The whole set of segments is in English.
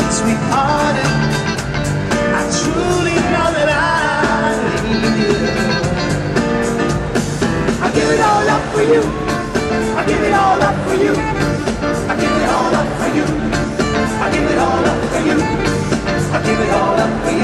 since we parted. I truly know that I need you. I give it all up for you. I give it all up for you. I give it all up for you. I give it all up for you. I give it all up for you.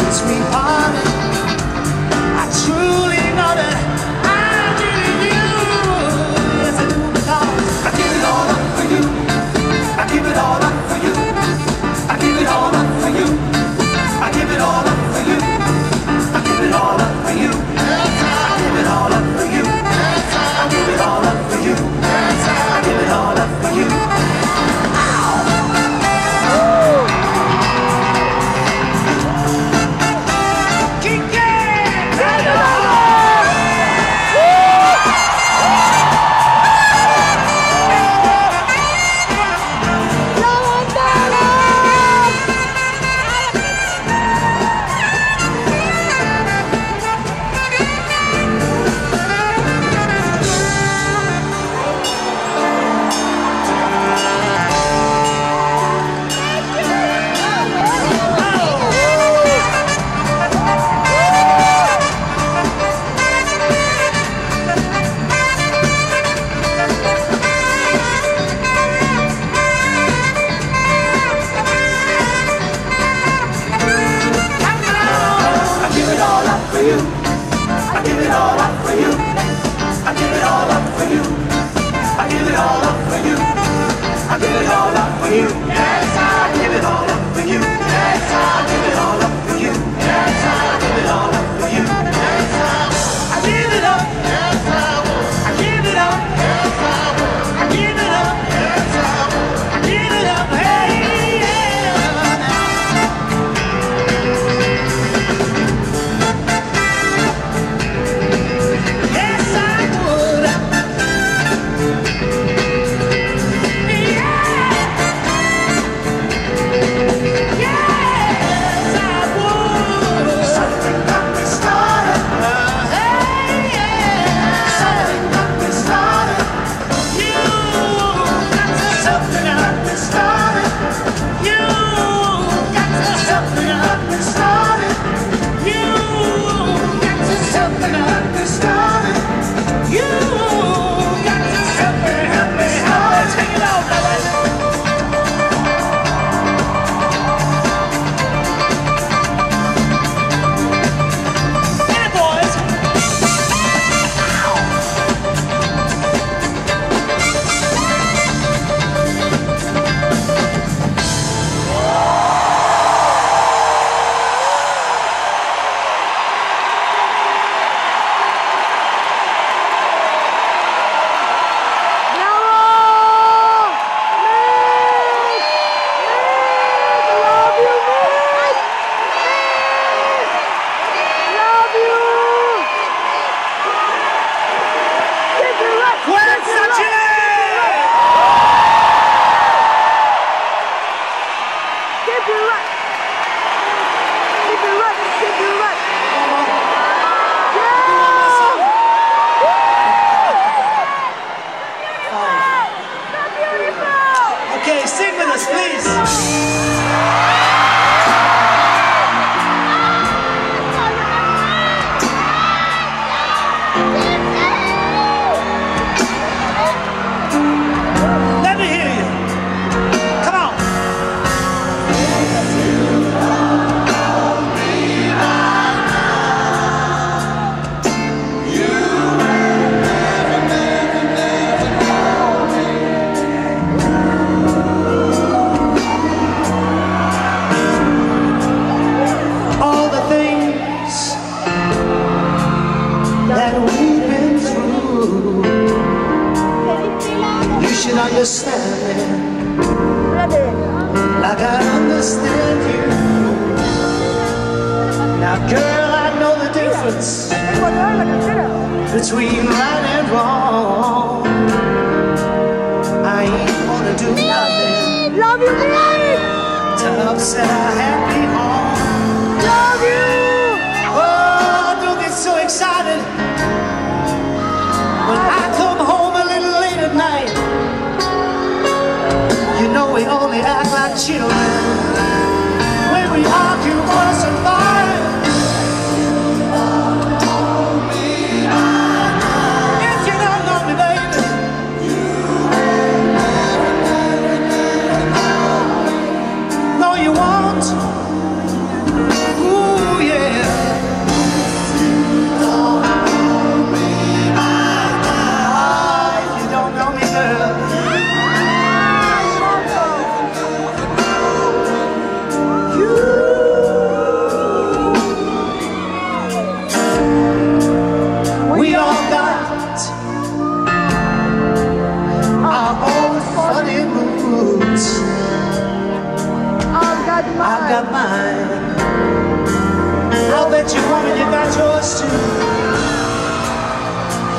since we parted. understand you. Now, girl, I know the difference between right and wrong. I ain't gonna do nothing. Love you, baby. To upset happy.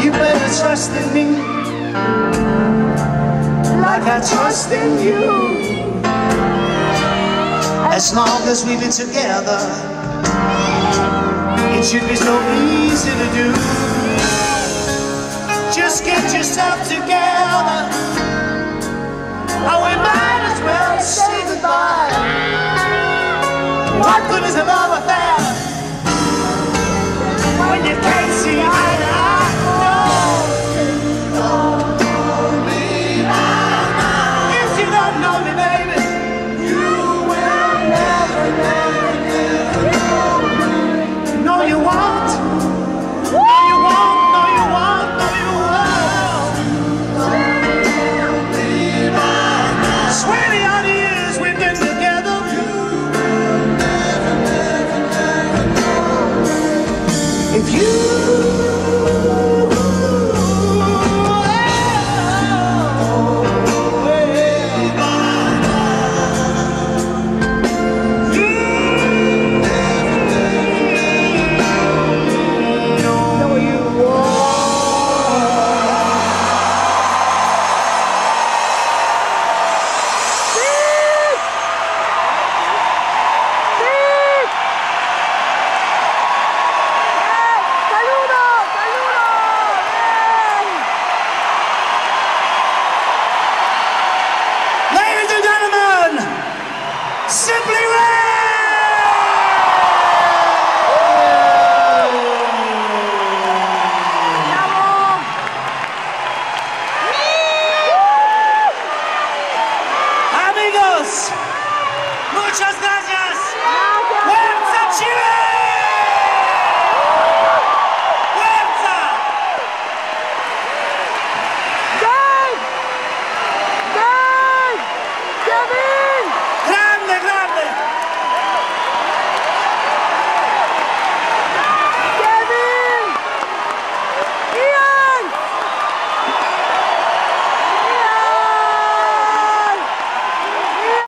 You better trust in me. Like I trust in you. As long as we've been together It should be so easy to do. Just get yourself together. Oh, we? might You. Just that.